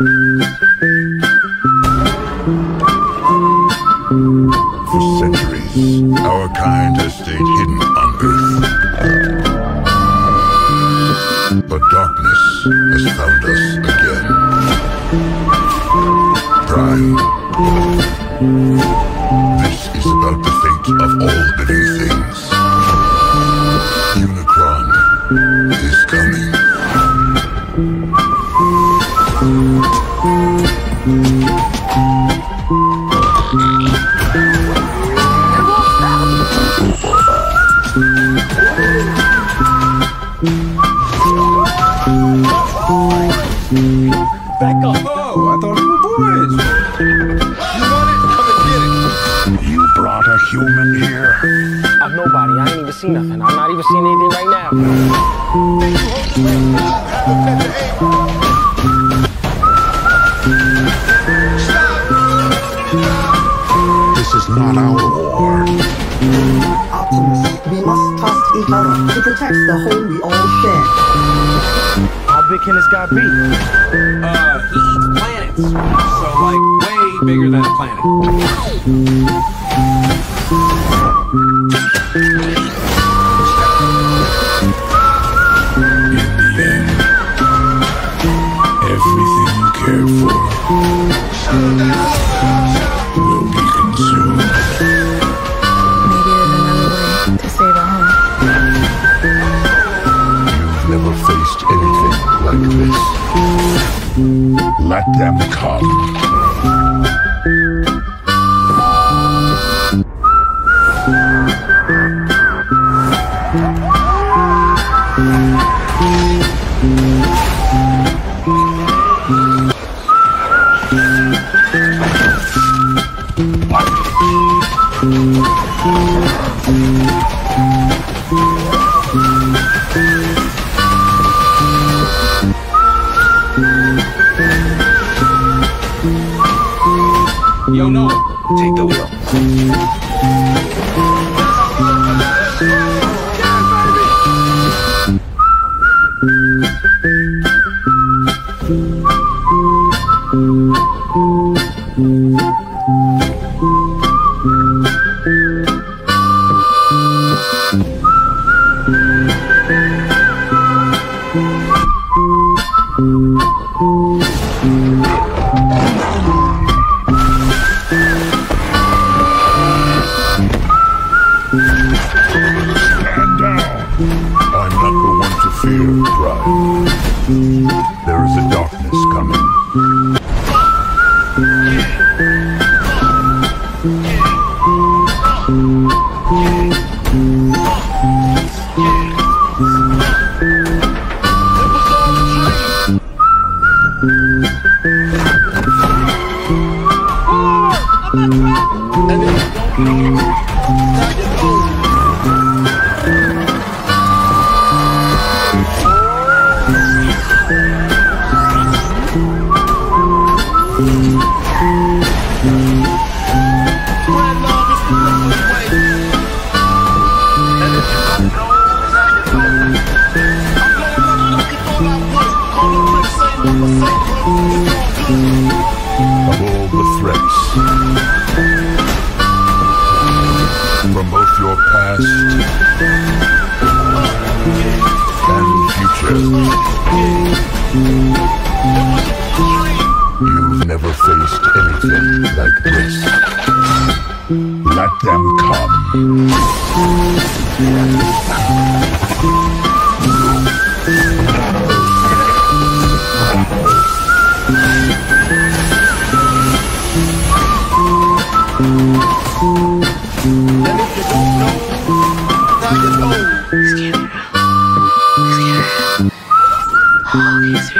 For centuries, our kind has stayed hidden on Earth. But darkness has found us again. Prime. This is about the fate of all living things. Back up. Oh, I thought we were boys. You want it? Come and get it. You brought a human here. I'm nobody. I ain't even seen nothing. I'm not even seeing anything right now. Think you hold the ring? Have to catch the aim. This is not our war. Optimus, we must trust each other to protect the home we all share. Big can this guy be? Uh, he eats planets. So, like, way bigger than a planet. Like this. Let them come. Yo, Noah, take the wheel. Stand down. I'm not the one to fear, Prime. There is a darkness coming. Of all the threats from both your past and future, you've never faced anything like this. Let them come. He's